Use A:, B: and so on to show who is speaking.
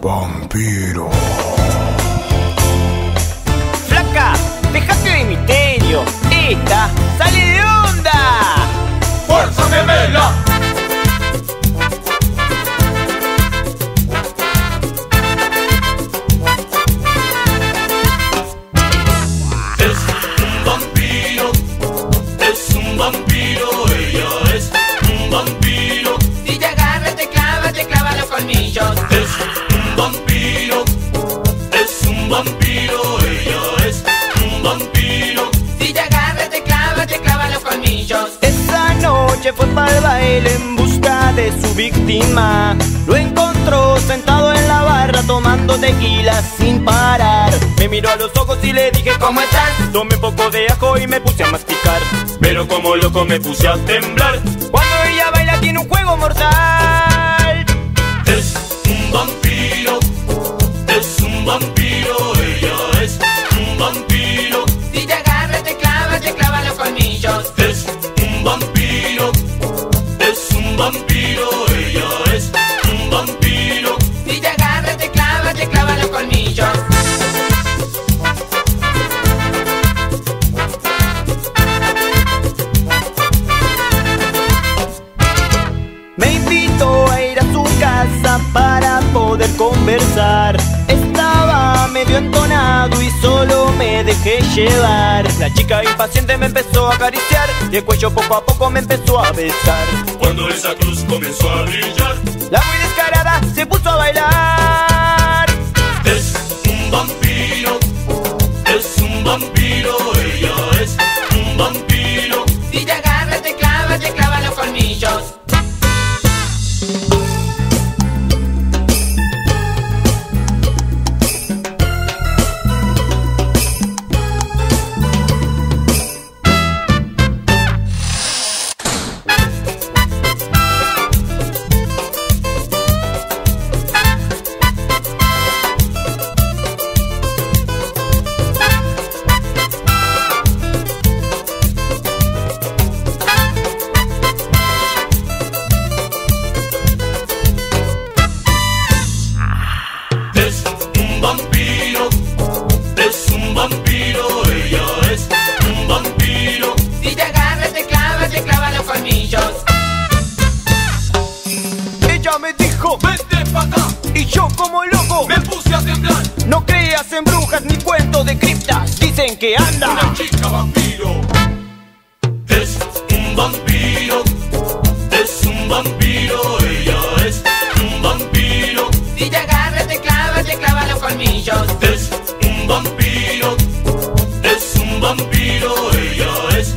A: vampiro.
B: Flaca, dejate de misterio. Esta sale de onda.
C: ¡Fuerza gemela! Es un vampiro, es un vampiro, ella es un vampiro,
D: Si te agarra, te clava, te clava los colmillos.
C: Vampiro, ella es un vampiro,
D: Si te agarra, te clava, te clava los colmillos.
B: Esa noche fue para el baile en busca de su víctima. Lo encontró sentado en la barra tomando tequila sin parar. Me miró a los ojos y le dije ¿Cómo estás? Tomé un poco de ajo y me puse a masticar.
C: pero como loco me puse a temblar.
B: Cuando ella baila tiene un juego mortal. Me invitó a ir a su casa para poder conversar. Estaba medio entonado y solo me dejé llevar. La chica impaciente me empezó a acariciar y el cuello poco a poco me empezó a besar.
C: cuando esa cruz comenzó a brillar.
B: La muy descarada se puso a bailar.
C: Es un vampiro, es un vampiro, ella es un vampiro,
D: Si te agarra, te clava, te clava los colmillos. Los colmillos.
B: Ella me dijo,
C: vente pa' acá,
B: y yo como loco,
C: me puse a temblar,
B: no creas en brujas ni cuentos de criptas. Dicen que anda.
C: una chica vampiro, es un vampiro, es un vampiro, ella es un vampiro,
D: Si te agarra, te clava, te clava los colmillos.
C: es un vampiro, es un vampiro, ella es